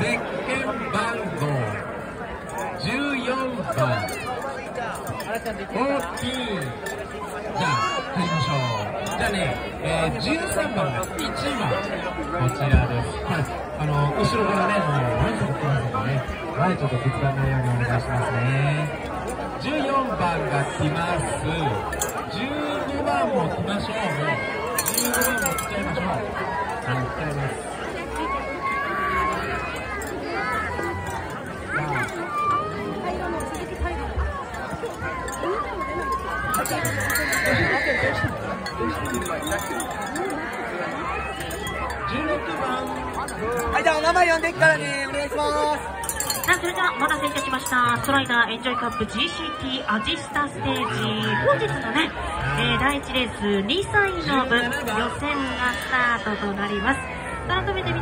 ゼッケン番号14番大きいじゃあ入りましょう。じゃあね、えー、13番が1番こちらですはいあの後ろからねもうワンちゃん来ますのでねはいちょっとぶつかないようにお願いしますね。14番が来ます15番も来ましょう。もう15番も来ちゃいましょう。はい来ちゃいます。はい、じゃあお名前呼んでいくからね、お願いします。さあ、それではお待たせいたしました。ストライダーエンジョイカップ GCT 味スタステージ。本日のね、えー、第1レース2歳の部予選がスタートとなります。改めて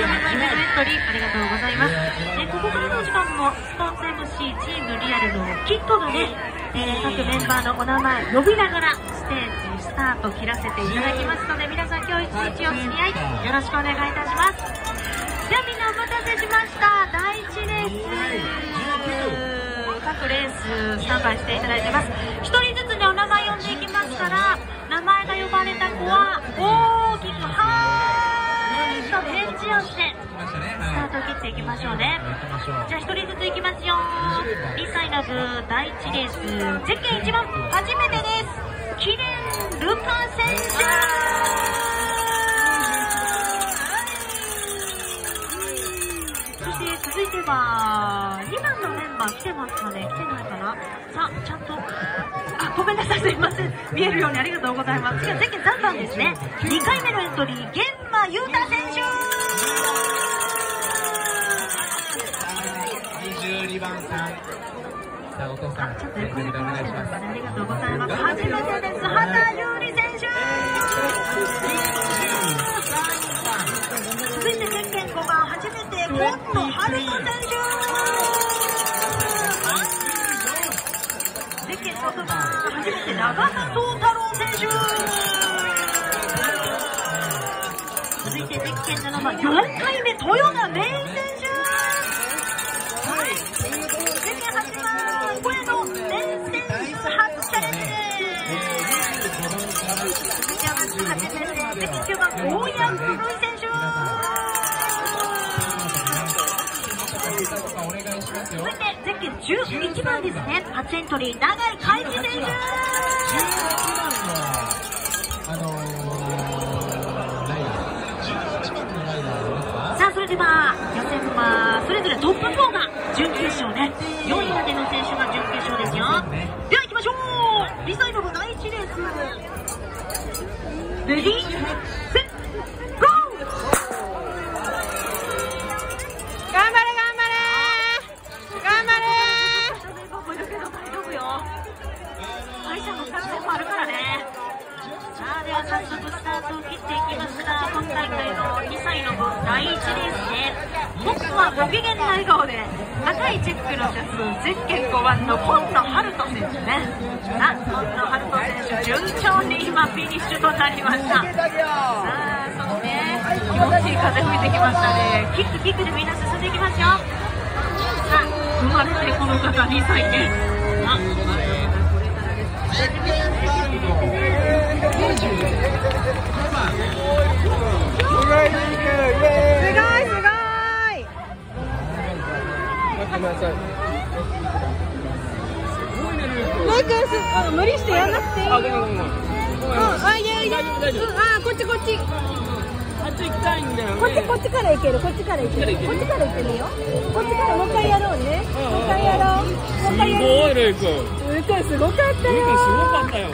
間ね、2回目のエントリーありがとうございます。えここからの時間もスポーツ MC チームリアルのキットがね、えー、各メンバーのお名前呼びながらステージスタート切らせていただきますので、皆さん今日一日お付き合いよろしくお願いいたします。ではみんなお待たせしました。第1レース、各レーススタンバイしていただいてます。1人ずつね、お名前呼んでいきますから、名前が呼ばれた子は大きくはー返事をして、スタートを切っていきましょうね。じゃあ1人ずついきますよ。2歳の部第1レース、ゼッケン1番、初めてです。記念ルカ選手そして続いては2番のメンバー来てますかね来てないかな。さあちゃんとあごめんなさいすいません。見えるようにありがとうございます。次はゼッケン3番ですね。2回目のエントリー玄馬優太選手22番さん。さあお父さんちょっとお願いします。ありがとうございます。初めてです。畑優里選手。続いてゼッケン5番初めて今野春人選手。ゼッケン6番初めて長田宗太郎選手。続いてゼッケン7番4回目豊田芽衣選手。てゼッケン9番大谷久瑠衣選手続いてゼッケン11番ですね初エントリー長井海二選手11番のあのー、ライダー11番のライダーいますかさあそれでは予選はそれぞれトップ4が準決勝ね4位までの選手が準決勝ですよでは行きましょうリサイドの第1レースレディー早速スタートを切っていきました。今大会の2歳の部第1レースねトップはご機嫌な笑顔で赤いチェックのシャツゼッケン5番の今野春人選手ね。あ今野春人選手順調に今フィニッシュとなりました。さあそのね気持ちいい風吹いてきましたね。キックキックでみんな進んでいきますよ。さあ生まれてこの方2歳ねあ無理してやんなくていいよあ、ごめんごめんごめん。うんあいやいやうん大丈夫あこっちこっちあっち行きたいんだよね。こっちこっちから行けるこっちから行けるこっちから行ってみようこっちからもう一回やろうねもう一回やろうもう一回やろうすごい、レイ君。レイ君すごかったよレイ君すごかったよ。ね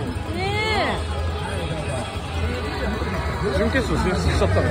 え準決勝進出しちゃったの。